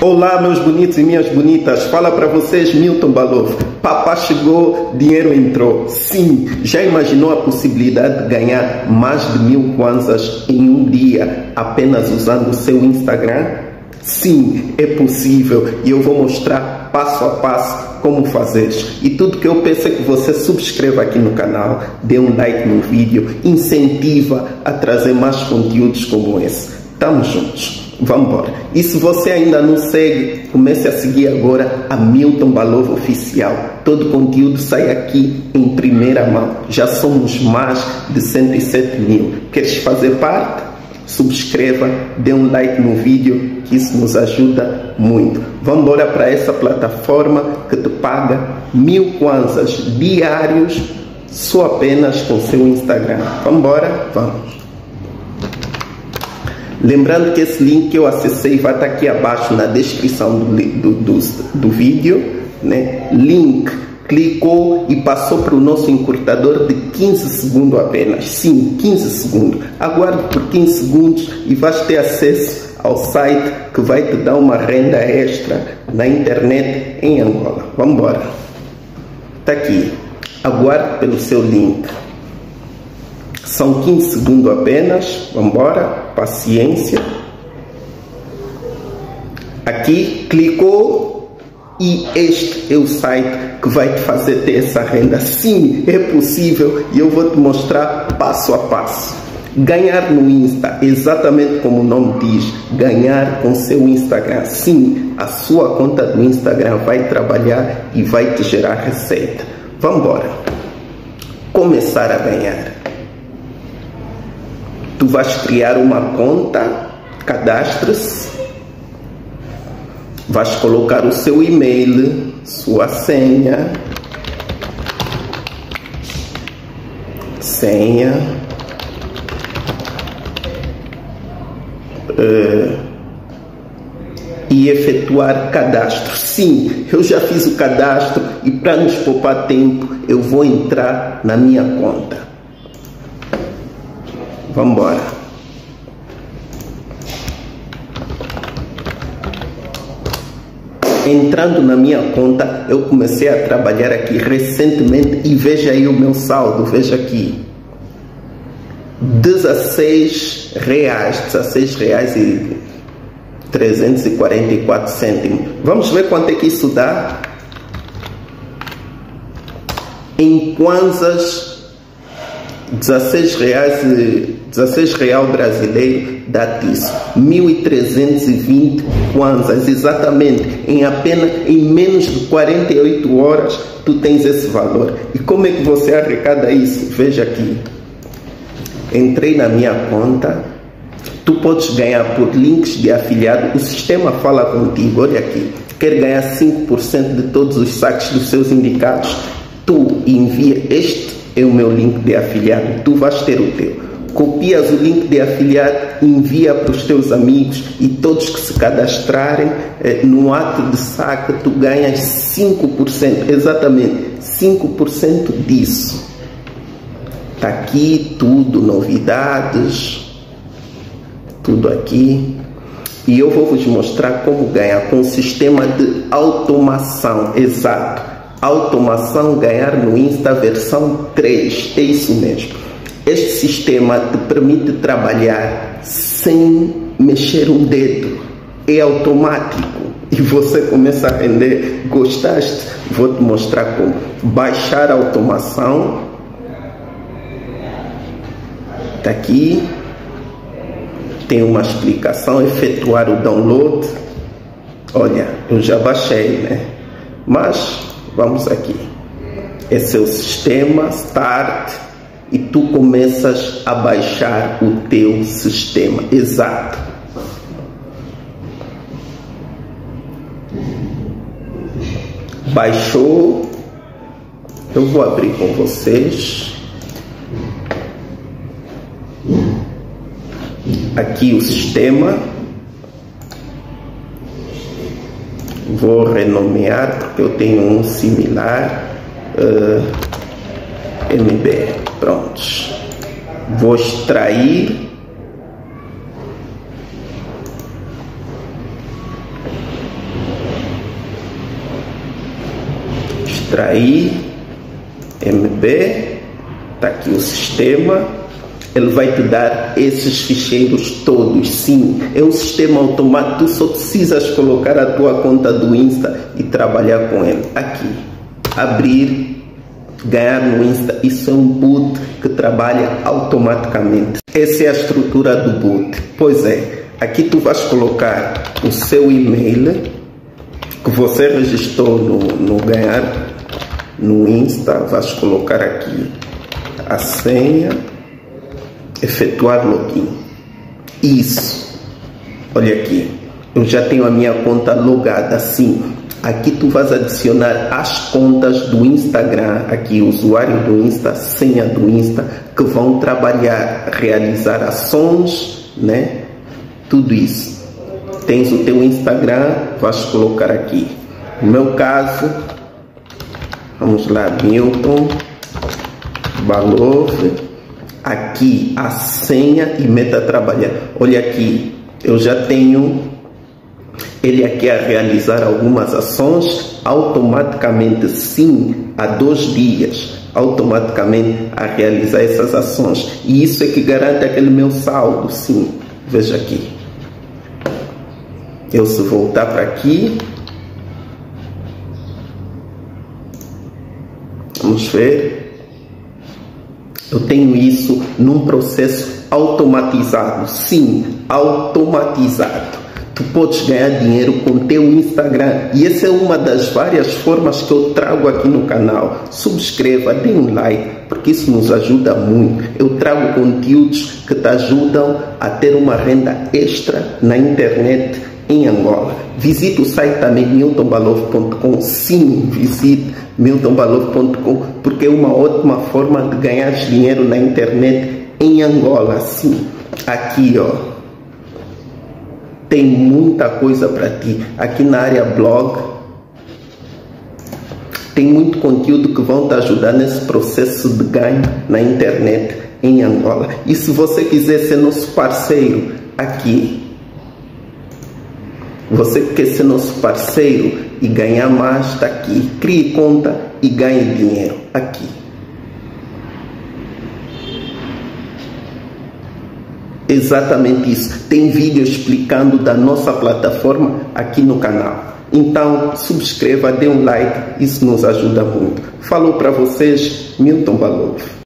Olá, meus bonitos e minhas bonitas. Fala para vocês, Milton Balov. Papá chegou, dinheiro entrou. Sim, já imaginou a possibilidade de ganhar mais de mil kwanzas em um dia apenas usando o seu Instagram? Sim, é possível e eu vou mostrar passo a passo como fazer. E tudo que eu peço é que você subscreva aqui no canal, dê um like no vídeo, incentiva a trazer mais conteúdos como esse. Tamo juntos. Vamos embora. E se você ainda não segue, comece a seguir agora a Milton Balova Oficial. Todo conteúdo sai aqui em primeira mão. Já somos mais de 107 mil. Queres fazer parte? Subscreva, dê um like no vídeo, que isso nos ajuda muito. Vamos embora para essa plataforma que te paga mil kwanzas diários só apenas com seu Instagram. Vamos embora? Vamos. Lembrando que esse link que eu acessei vai estar aqui abaixo na descrição do, do, do, do vídeo. Né? Link, clicou e passou para o nosso encurtador de 15 segundos apenas. Sim, 15 segundos. Aguarde por 15 segundos e vais ter acesso ao site que vai te dar uma renda extra na internet em Angola. Vamos embora. Está aqui. Aguarde pelo seu link. São 15 segundos apenas. Vamos embora. Paciência. Aqui clicou e este é o site que vai te fazer ter essa renda. Sim, é possível e eu vou te mostrar passo a passo. Ganhar no Insta, exatamente como o nome diz, ganhar com seu Instagram. Sim, a sua conta do Instagram vai trabalhar e vai te gerar receita. Vamos embora. Começar a ganhar tu vais criar uma conta, cadastre-se, vais colocar o seu e-mail, sua senha, senha, uh, e efetuar cadastro. Sim, eu já fiz o cadastro e para nos poupar tempo, eu vou entrar na minha conta. Vamos embora. Entrando na minha conta, eu comecei a trabalhar aqui recentemente e veja aí o meu saldo, veja aqui. 16 reais, 16 reais e 344 cêntimos. Vamos ver quanto é que isso dá em kwanzas 16 reais, 16 real brasileiro dá isso, 1.320 kwanzas, exatamente, em apenas, em menos de 48 horas, tu tens esse valor. E como é que você arrecada isso? Veja aqui, entrei na minha conta, tu podes ganhar por links de afiliado, o sistema fala contigo, olha aqui, quer ganhar 5% de todos os saques dos seus indicados, tu envia este é o meu link de afiliado, tu vais ter o teu. Copias o link de afiliado, envia para os teus amigos e todos que se cadastrarem eh, no ato de saca, tu ganhas 5%, exatamente 5% disso. Está aqui tudo, novidades, tudo aqui. E eu vou vos mostrar como ganhar com o sistema de automação, exato automação ganhar no Insta versão 3. É isso mesmo. Este sistema te permite trabalhar sem mexer um dedo. É automático e você começa a render. Gostaste? Vou te mostrar como. Baixar a automação. Está aqui. Tem uma explicação. Efetuar o download. Olha, eu já baixei, né? Mas Vamos aqui. Esse é o sistema Start e tu começas a baixar o teu sistema. Exato. Baixou. Eu vou abrir com vocês. Aqui o sistema. vou renomear porque eu tenho um similar eh, uh, MB prontos vou extrair extrair MB tá aqui o sistema ele vai te dar esses ficheiros todos. Sim, é um sistema automático, tu só precisas colocar a tua conta do Insta e trabalhar com ele. Aqui, abrir, ganhar no Insta, isso é um boot que trabalha automaticamente. Essa é a estrutura do boot. Pois é, aqui tu vais colocar o seu e-mail que você registrou no, no ganhar no Insta, vais colocar aqui a senha efetuar login. Isso. Olha aqui. Eu já tenho a minha conta logada assim. Aqui tu vais adicionar as contas do Instagram, aqui usuário do Insta, senha do Insta, que vão trabalhar, realizar ações, né? Tudo isso. Tens o teu Instagram, vais colocar aqui. No meu caso, vamos lá, Milton Balov aqui a senha e meta trabalhar. Olha aqui, eu já tenho ele aqui a realizar algumas ações automaticamente, sim, há dois dias, automaticamente a realizar essas ações. E isso é que garante aquele meu saldo, sim. Veja aqui. Eu se voltar para aqui, vamos ver. Eu tenho isso num processo automatizado. Sim, automatizado. Tu podes ganhar dinheiro com teu Instagram e essa é uma das várias formas que eu trago aqui no canal. Subscreva, dê um like, porque isso nos ajuda muito. Eu trago conteúdos que te ajudam a ter uma renda extra na internet em Angola. Visite o site também miltonbalov.com. Sim, visite miltonbalov.com porque é uma ótima forma de ganhar dinheiro na internet em Angola. Sim, aqui ó. Tem muita coisa para ti. Aqui na área blog tem muito conteúdo que vão te ajudar nesse processo de ganho na internet em Angola. E se você quiser ser nosso parceiro aqui você quer ser nosso parceiro e ganhar mais, está aqui. Crie conta e ganhe dinheiro aqui. Exatamente isso. Tem vídeo explicando da nossa plataforma aqui no canal. Então, subscreva, dê um like, isso nos ajuda muito. Falou para vocês, Milton Balov.